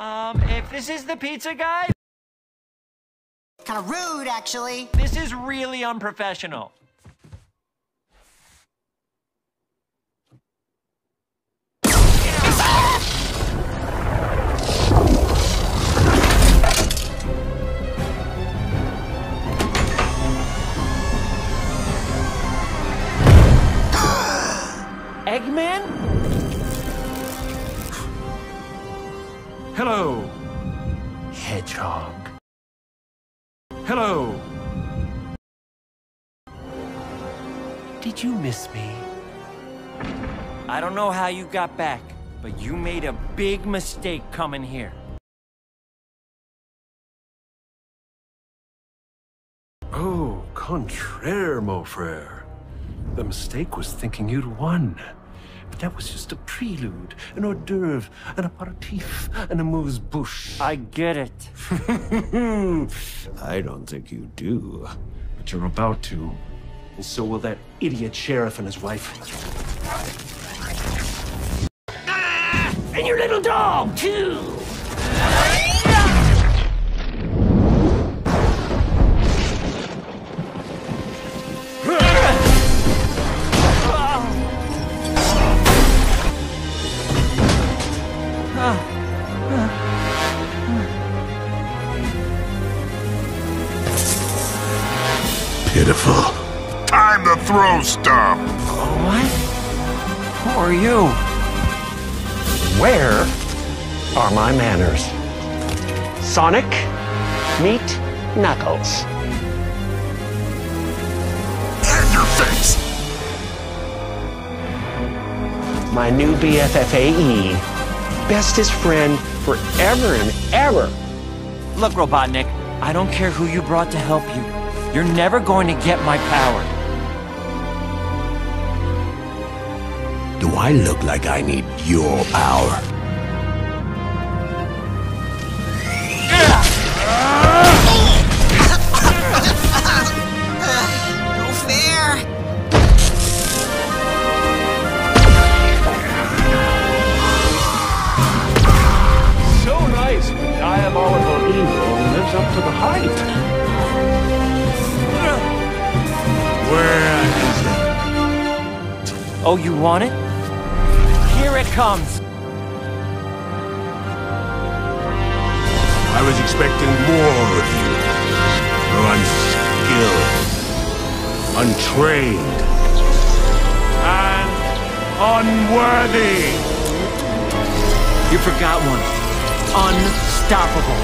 Um, if this is the pizza guy, Kind of rude, actually. this is really unprofessional. Eggman? Hello, Hedgehog. Hello. Did you miss me? I don't know how you got back, but you made a big mistake coming here. Oh, contraire, mon frere. The mistake was thinking you'd won. But that was just a prelude, an hors d'oeuvre, an aperitif, an amuse-bouche. I get it. I don't think you do. But you're about to. And so will that idiot sheriff and his wife. Ah! And your little dog, too! Pitiful. Time to throw stuff! What? Who are you? Where are my manners? Sonic, meet Knuckles. And your face! My new BFFAE. Bestest friend forever and ever. Look, Robotnik, I don't care who you brought to help you. You're never going to get my power. Do I look like I need your power? No fair. So nice diabolical evil lives up to the hype. Where is it? Oh, you want it? Here it comes. I was expecting more of you. You're unskilled, untrained, and unworthy. You forgot one. Unstoppable.